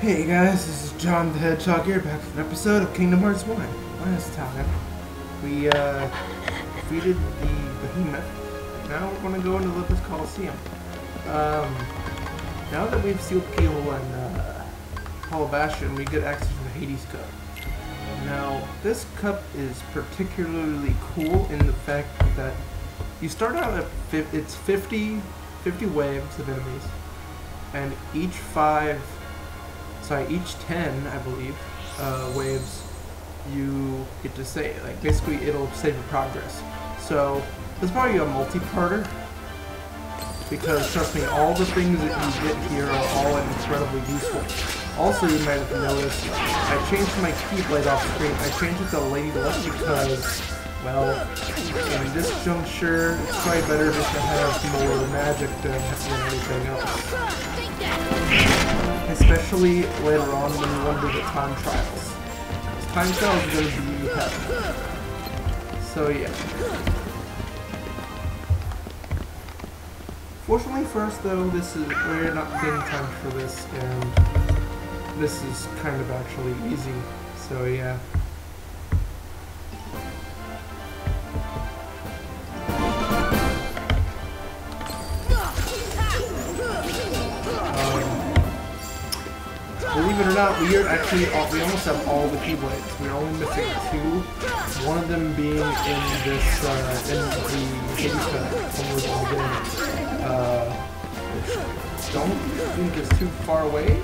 Hey guys, this is John the Hedgehog here, back with an episode of Kingdom Hearts 1. Last time, we uh, defeated the Behemoth. Now we're going to go into Olympus Coliseum. Um, now that we've sealed Keel and uh, Hollow Bastion, we get access to the Hades Cup. Now, this cup is particularly cool in the fact that you start out at fi- it's 50, 50 waves of enemies, and each five, sorry, each 10, I believe, uh, waves, you get to say, like, basically it'll save your progress. So, this is probably a multi-parter, because trust me, all the things that you get here are all incredibly useful. Also, you might have noticed, I changed my keyblade off screen. I changed it to Lady Luck because, well, in this juncture, it's probably better just to have more magic than anything else. Especially later on when you do the time trials. Time trials are going to be heavy. So yeah. Fortunately for us though, this is we're not getting time for this and this is kind of actually easy. So yeah. Not, are actually all, we almost have all the keyblades. We're only missing two. One of them being in this uh, in the going to get. Uh, don't think is too far away.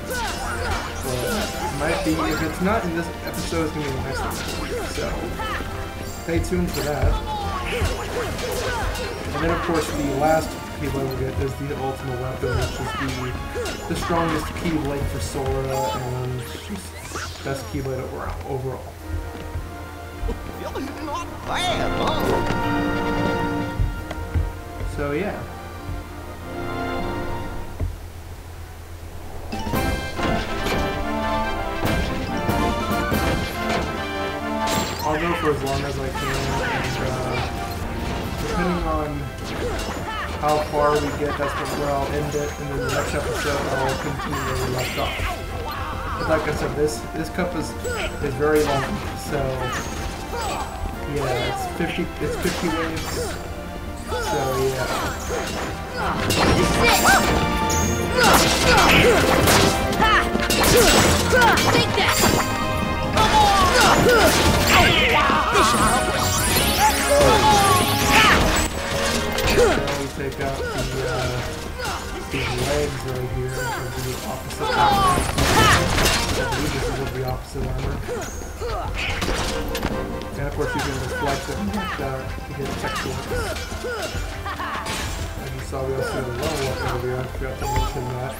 But might be if it's not in this episode, it's gonna be in the next one. So stay tuned for that. And then of course the last we'll is the ultimate weapon, which is the the strongest keyblade for Sora and best keyblade overall. overall. Not bad, huh? So yeah. I'll go for as long as I can, and uh, depending on how far we get, that's where I'll end it, and then the next episode I'll continue where we left off. But like I said, this this cup is is very long, so yeah, it's 50 it's 50 waves. So yeah. Take that! This should help. Then we take out the uh, these legs right here of the opposite armor. I believe this is of the opposite armor. And of course you can deflect it like that to hit checkpoints. And you saw we also level up here, I forgot to mention that.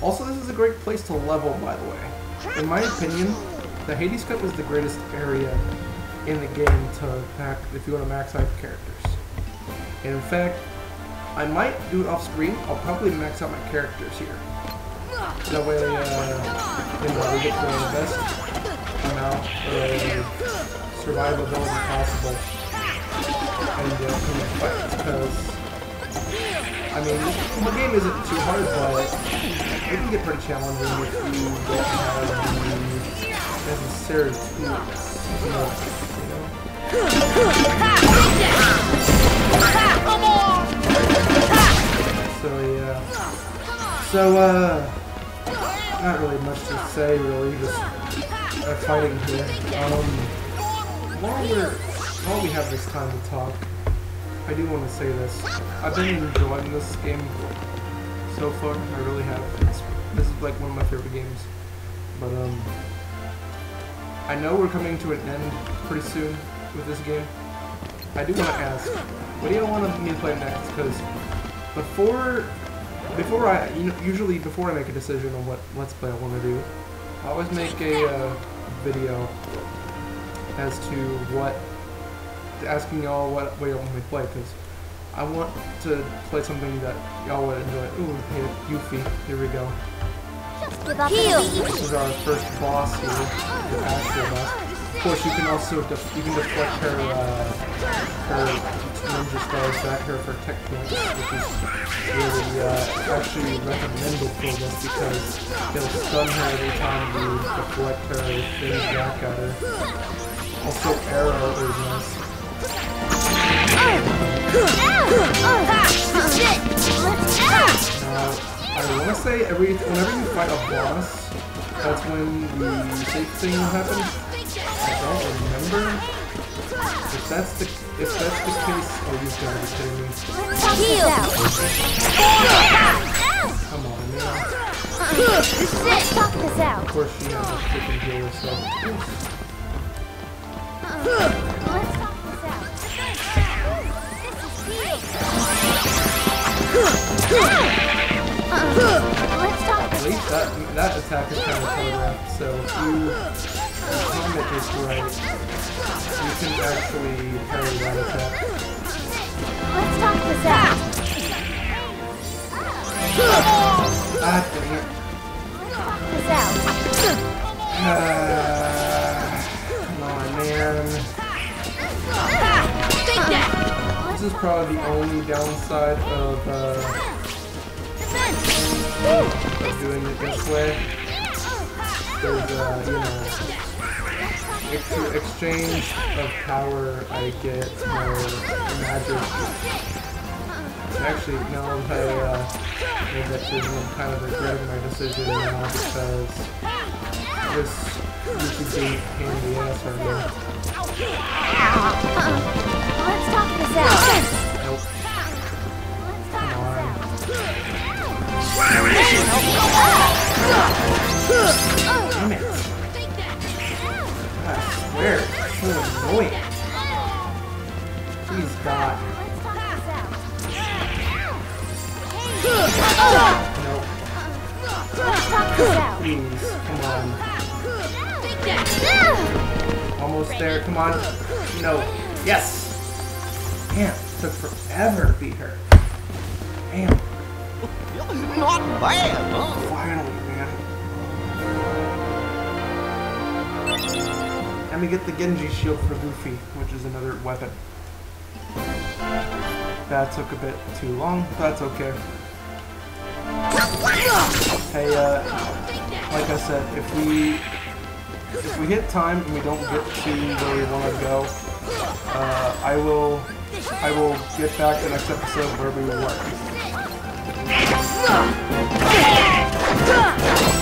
Also, this is a great place to level, by the way. In my opinion, the Hades Cup is the greatest area in the game to pack if you want to max out characters. In fact, I might do it off screen. I'll probably max out my characters here. That way, uh, you know, we get the best amount of survivability possible and the upcoming fights. Because, I mean, the game isn't too hard, but it can get pretty challenging if you don't have the necessary tools. So yeah. So uh, not really much to say really. Just uh, fighting here. Um, while we're while we have this time to talk, I do want to say this. I've been enjoying this game so far. I really have. It's, this is like one of my favorite games. But um, I know we're coming to an end pretty soon with this game. I do want to ask, what do you want me to play next? Because before, before I, you know, usually before I make a decision on what let's play I want to do, I always make a uh, video as to what, asking y'all what what y'all want me to play. Because I want to play something that y'all would enjoy. Ooh, hey, Yuffie, here we go. Give up Heal. This is our first boss here, the Astro boss. Of course, you can also def you can deflect her uh, her ninja stars back here for tech points, which is really uh, actually recommended for this because it'll stun her every time you deflect her things back at her. Also, Aero is nice. Now, I want to say every whenever you fight a boss, that's when the safe thing happens. I don't remember. If that's the if that's the case, oh you gotta be kidding me. Come on, man. Let's talk this Of course she freaking heal herself. Let's talk this out. Let's talk this least that that attack is kind of telegraphed, so if you it just right, you can actually parry that attack. Let's talk this out. Ah, dang it. Talk this out. Ah, come on, man. This is probably the only downside of uh, doing it this way. There's, uh, you know, ex- exchange of power, I get more magic. Actually, now that I uh, made that decision, I'm kind of regretting my decision now because this YouTube game pain in the ass right now. Let's talk this out. Nope. Let's Come on. Damn annoying. Please, God. Let's talk this out. Nope. Let's talk this out. Please, come on. Almost there. Come on. No. Yes. Damn. Took forever to beat her. Damn. Not bad, huh? Finally, man. Let me get the Genji shield for Goofy, which is another weapon. That took a bit too long, but that's okay. Hey, uh, like I said, if we if we hit time and we don't get to where we want to go, uh, I will I will get back the next episode where we were.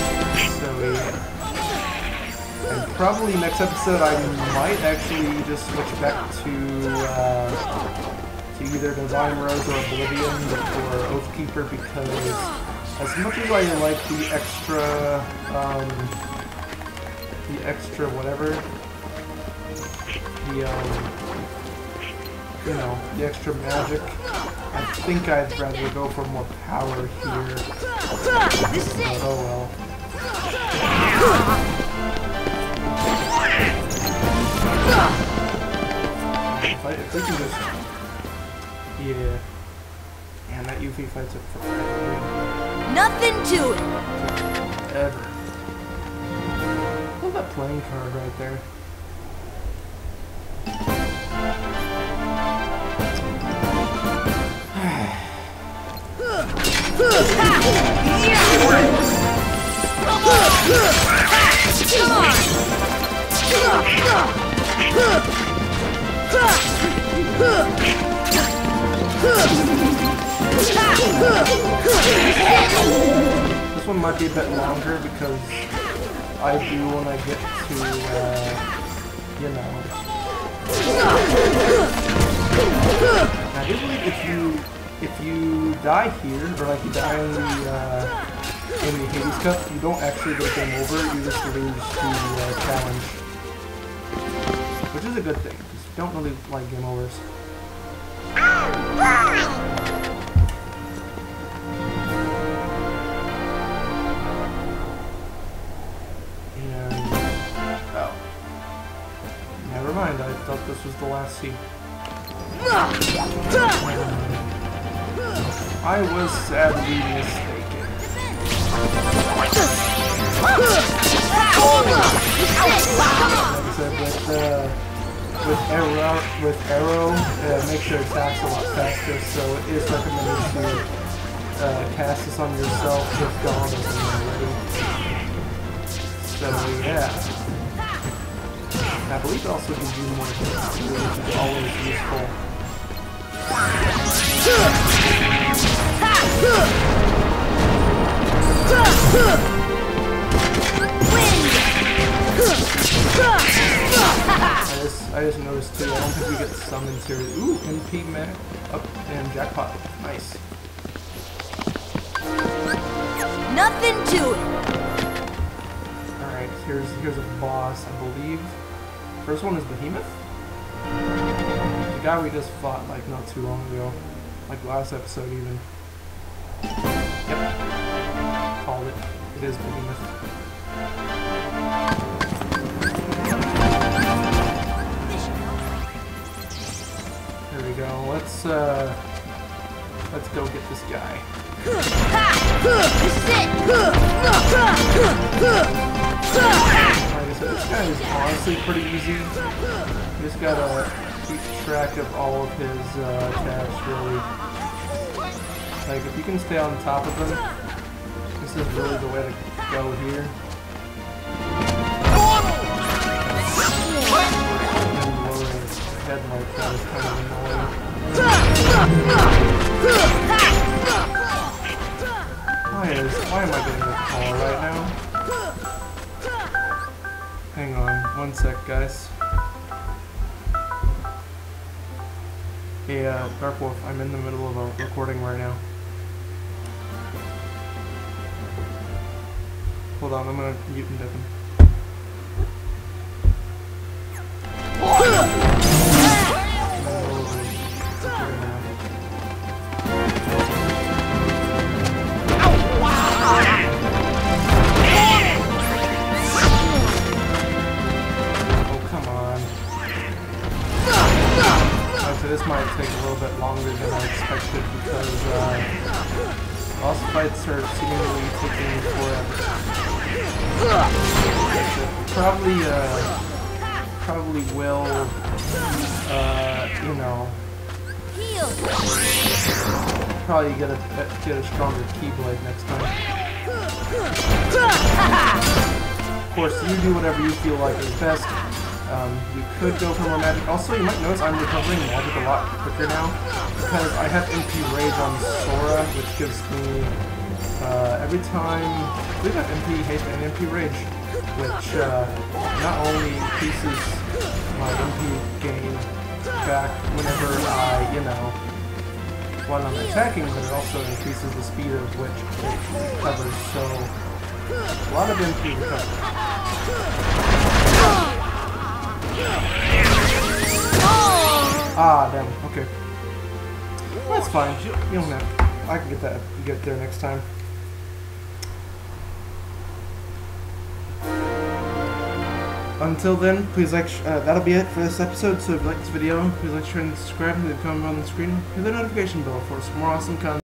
Probably next episode I might actually just switch back to uh, to either Divine Rose or Oblivion or Oathkeeper because as much as I like the extra um, the extra whatever the um, you know the extra magic I think I'd rather go for more power here. But oh well If, I, if we can just... Yeah. Man, that Yuffie fight took forever. Nothing to it. Ever. Look at that playing card right there. This one might be a bit longer because I do when I get to, uh, you know. Now, usually if you if you die here, or like you die in the uh, in the Hades Cup, you don't actually get game over. You just lose the uh, challenge, which is a good thing. you don't really like game overs. Mind. I thought this was the last scene. I was sadly mistaken. I said, with uh, with Aero with Aero, uh, makes your attacks a lot faster. So it is recommended to uh, cast this on yourself if Dawn already. So yeah. I believe it also gives you more hits which is always useful. I just, I just noticed too, I don't think we get summons here. Ooh, MP Mac up and jackpot. Nice. Nothing to it. Alright, here's here's a boss, I believe. First one is Behemoth. The guy we just fought like not too long ago. Like last episode even. Yep. Called it. It is Behemoth. There we go. Let's uh let's go get this guy. This is it. This guy is honestly pretty easy. You just gotta keep track of all of his uh, attacks, really. Like, if you can stay on top of them, this is really the way to go here. Dark Wolf, I'm in the middle of a recording right now. Hold on, I'm gonna mute and dip him. Uh, boss fights are seemingly taking forever. Probably, uh, probably will, uh, you know, probably get a get a stronger keyblade next time. Of course, you do whatever you feel like is best. Um, you could go for more magic. Also, you might notice I'm recovering magic a lot quicker now because I have MP Rage on Sora, which gives me uh, every time we have MP Haste and MP Rage, which uh, not only increases my MP gain back whenever I, you know, while I'm attacking, but it also increases the speed of which it recovers. So a lot of MP recovery. Ah, damn. Okay. That's fine. You don't have. I can get that. Get there next time. Until then, please like. Uh, that'll be it for this episode. So if you like this video, please like, share, and subscribe, and comment on the screen. Hit the notification bell for some more awesome content.